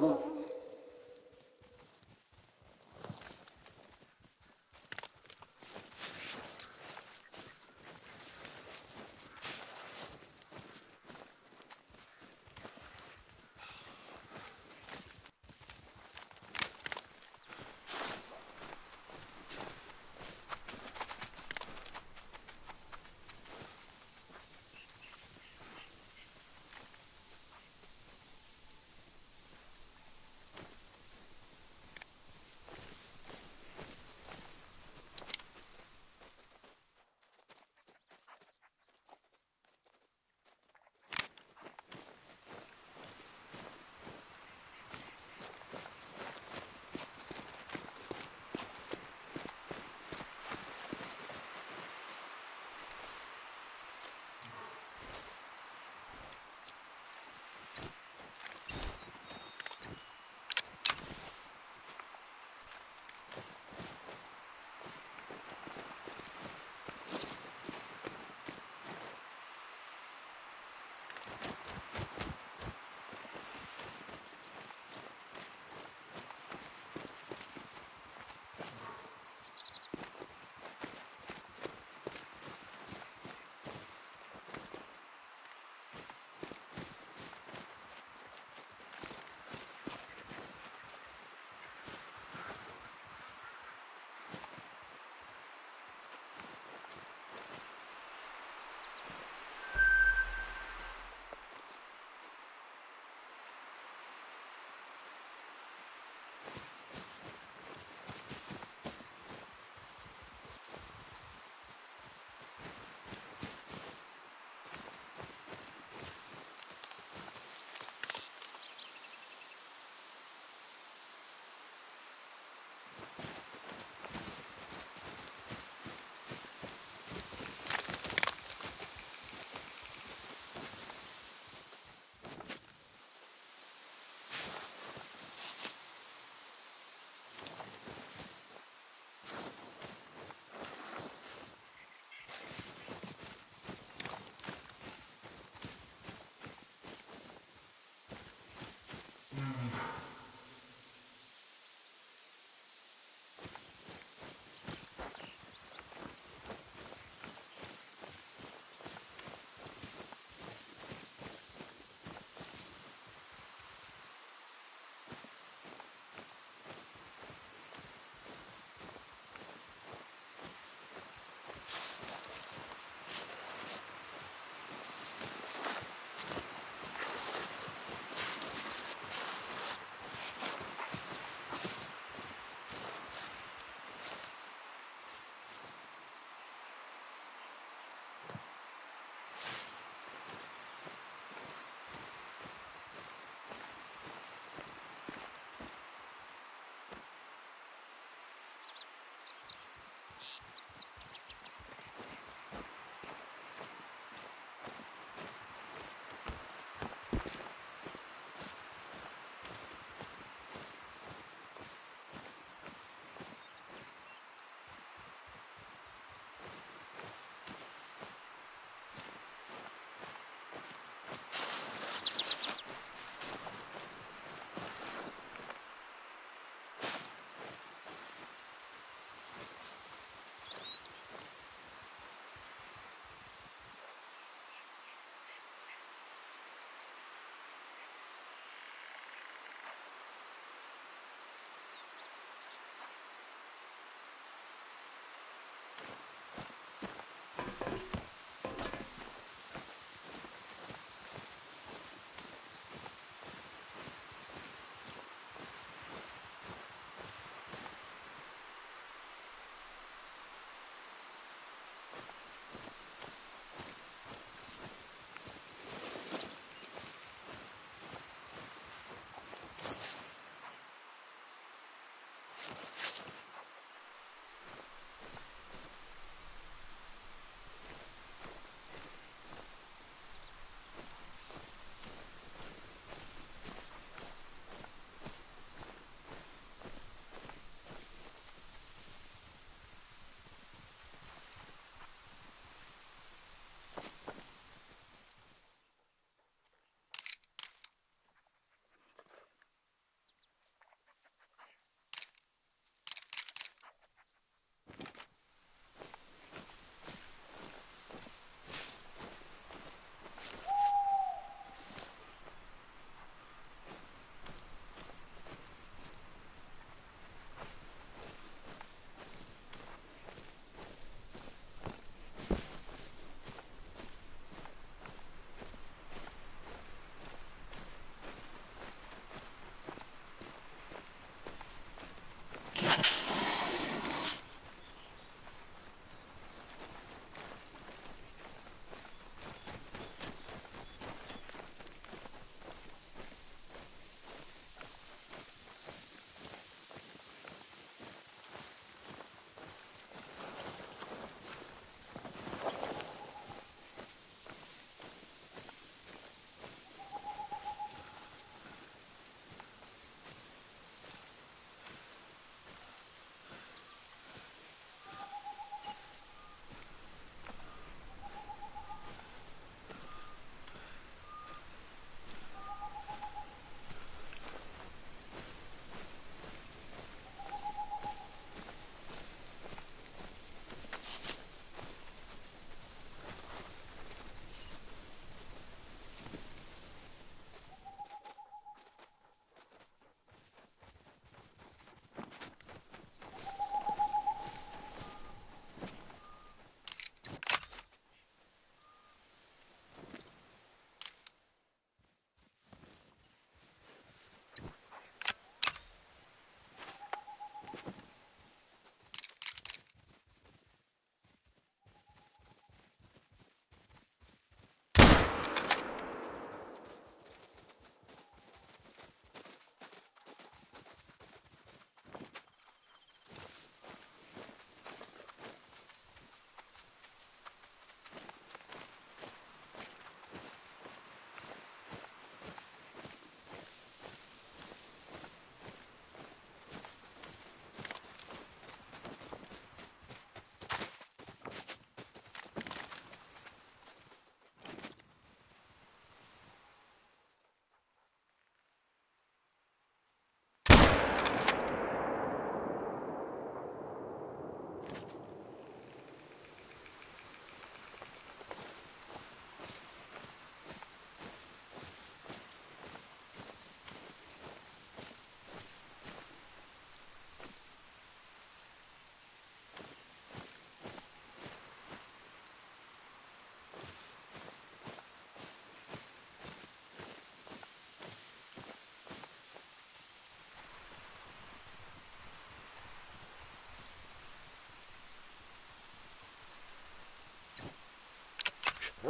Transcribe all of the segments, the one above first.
Woo.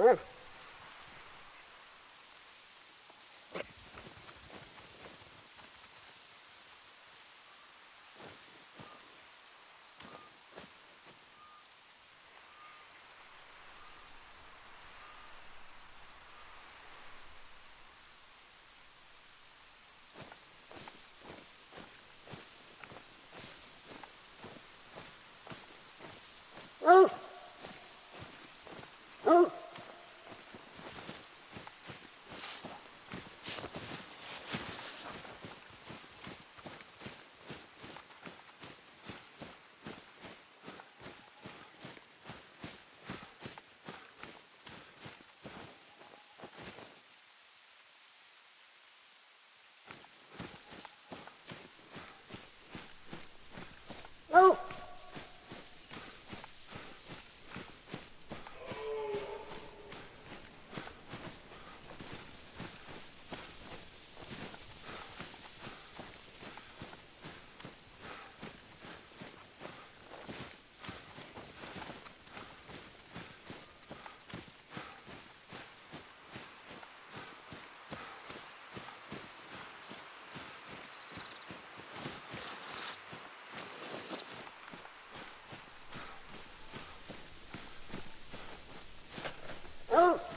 Sure. Oh.